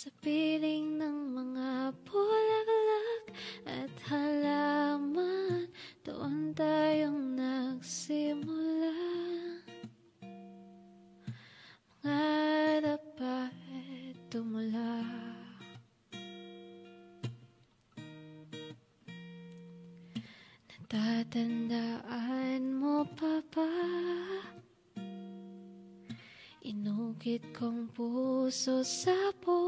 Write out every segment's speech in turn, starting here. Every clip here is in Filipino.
Sa piling ng mga bulaklak at halaman Doon tayong nagsimula. Mga dapat tumula. Natatandaan mo pa ba? Inukit kong puso sa punong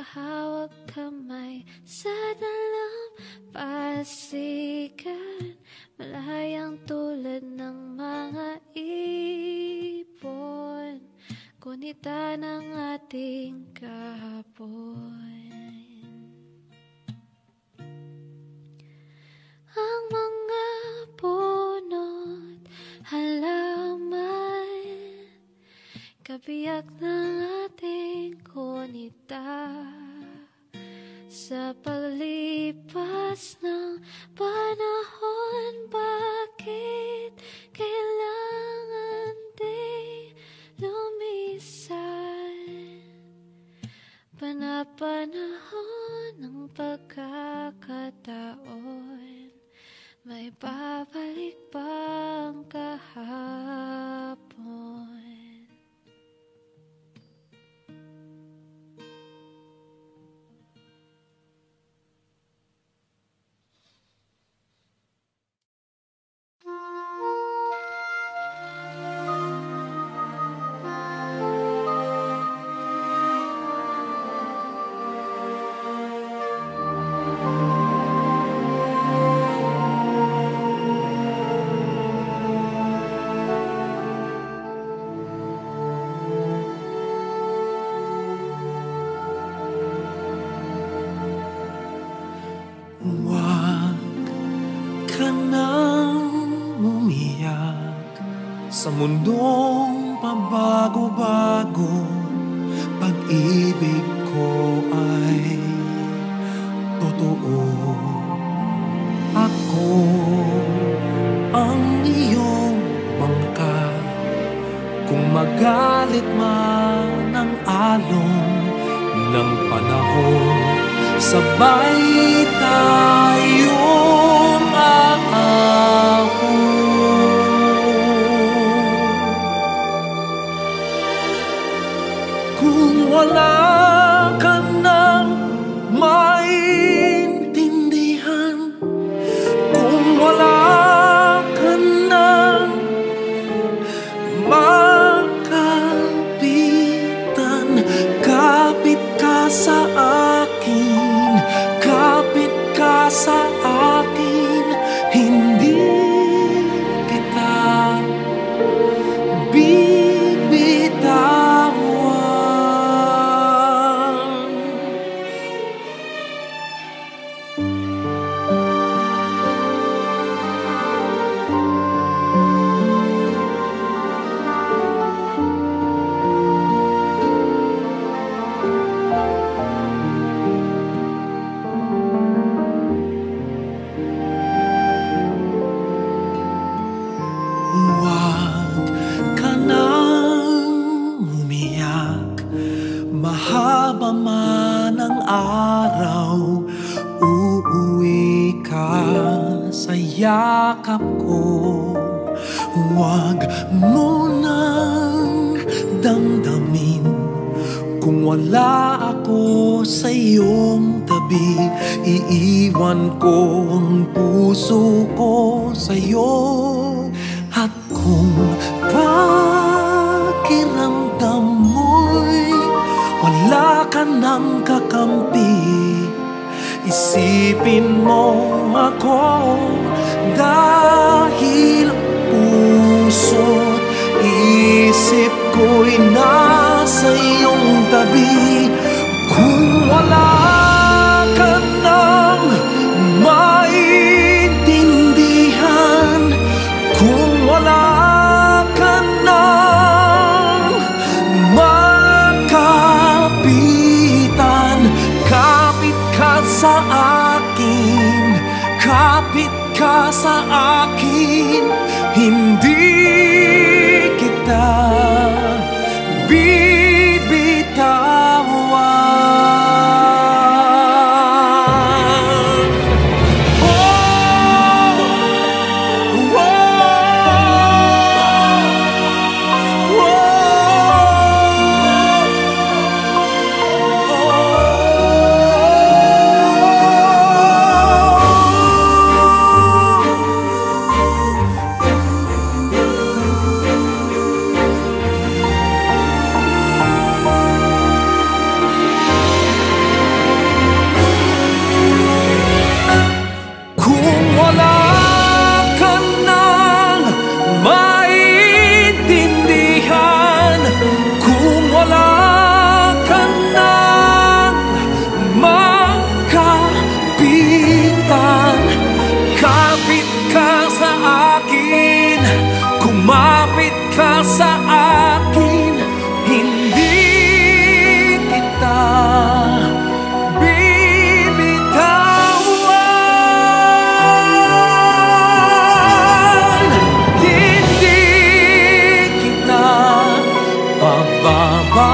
Magkahawag kamay sa dalampasigan Malayang tulad ng mga ibon Kunita ng ating kahapon. Ang mga puno't halaman Kabiyak ng Sa paglipas ng panahon Bakit kailangan di lumisan Panapanahon ng pagkakataon May babalik bang kahapon? Totoo. Ako ang iyong bangka. Kung magalit man ang alon ng panahon Sabay tayong aahon Kung wala Mahaba man ang araw Uuwi ka sa yakap ko. Huwag mo nang damdamin Kung wala ako sa iyong tabi. Iiwan ko ang puso ko sa iyo At kung Wala ka nang kakampi. Isipin mo ako Dahil puso't isip ko'y nasa iyong tabi. Kung wala ka sa akin Hindi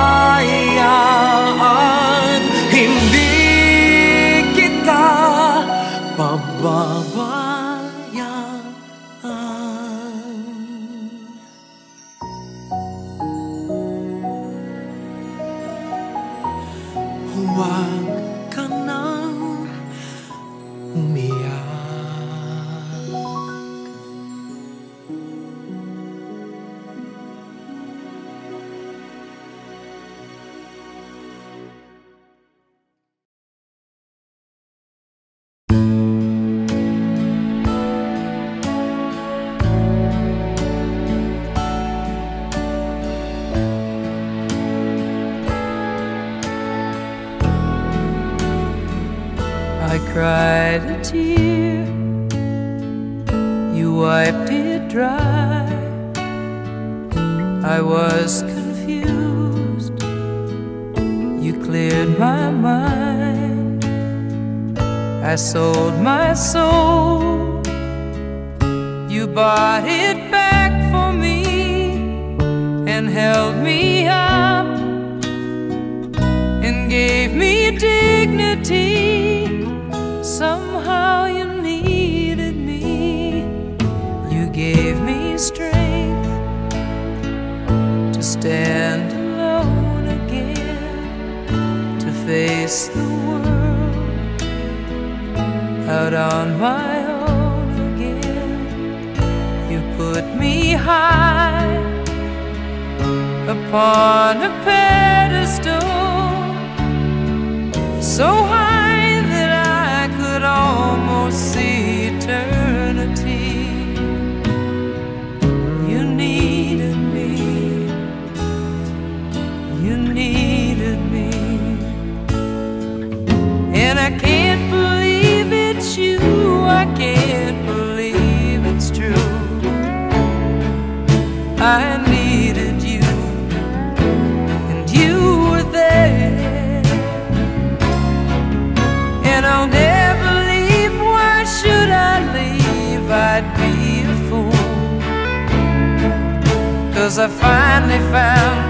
lying. Cleared my mind. I sold my soul, you bought it back for me and held me up and gave me dignity. Somehow you needed me. You gave me strength to stand face the world out on my own again. You put me high upon a pedestal so high that I could almost see eternity. You needed me, you needed I can't believe it's you. I can't believe it's true. I needed you, and you were there. And I'll never leave. Why should I leave? I'd be a fool. Cause I finally found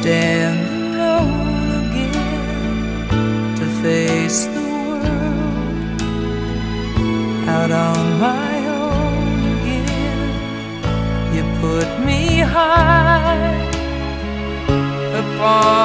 stand alone again to face the world out on my own again. You put me high upon